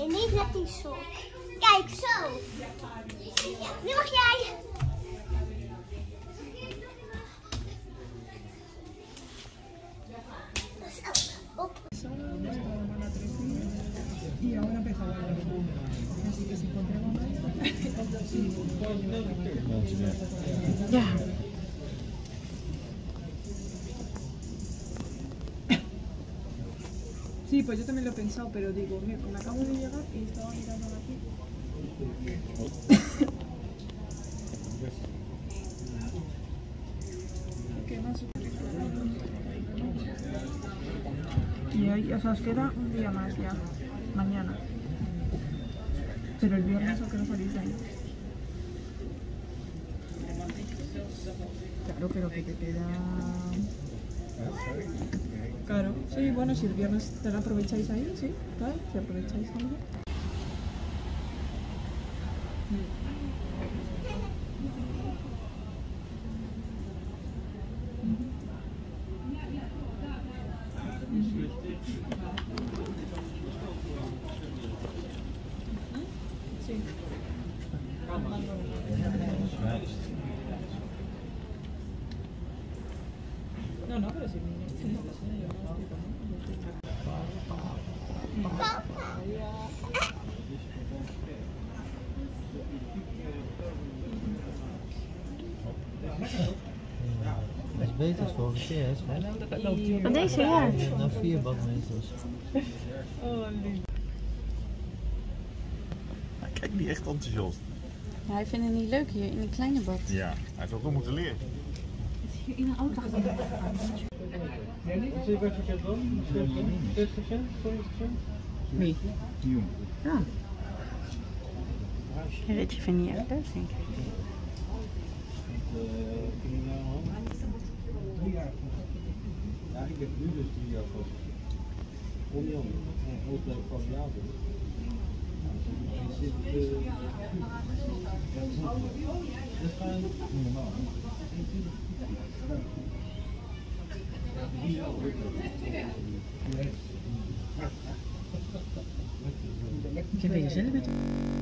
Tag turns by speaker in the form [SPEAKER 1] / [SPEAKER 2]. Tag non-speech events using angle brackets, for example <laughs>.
[SPEAKER 1] En niet met die sok. Kijk, zo. Nu mag jij. Op.
[SPEAKER 2] Ja.
[SPEAKER 3] Sí, pues yo también lo he pensado, pero digo, mira, me acabo de llegar y estaba mirando aquí. <laughs> Y hoy, o sea, os queda un día más ya, mañana. Pero el viernes que que no de ahí. Claro, pero que te queda... Claro, sí, bueno, si el viernes te lo aprovecháis ahí, sí, claro, si aprovecháis también. No, no, pero si sí,
[SPEAKER 4] Dat is beter als vorige keer, hè?
[SPEAKER 2] Nou, maar deze, ja.
[SPEAKER 4] Na vier badmeters. Oh, lief.
[SPEAKER 5] Hij kijkt niet echt enthousiast.
[SPEAKER 2] hij vindt het niet leuk hier in een kleine bad.
[SPEAKER 5] Ja, hij heeft ook moeten leren.
[SPEAKER 2] is hier in een auto Wie? Die jongen. Ja. Ja, Ritje vindt niet echt leuk, denk ik. Eh, eh, drie jaar vast.
[SPEAKER 4] Ja, ik heb nu dus drie jaar vast. Onder andere. the ook leuk dus. zit... Eh,
[SPEAKER 2] ik heb bezig met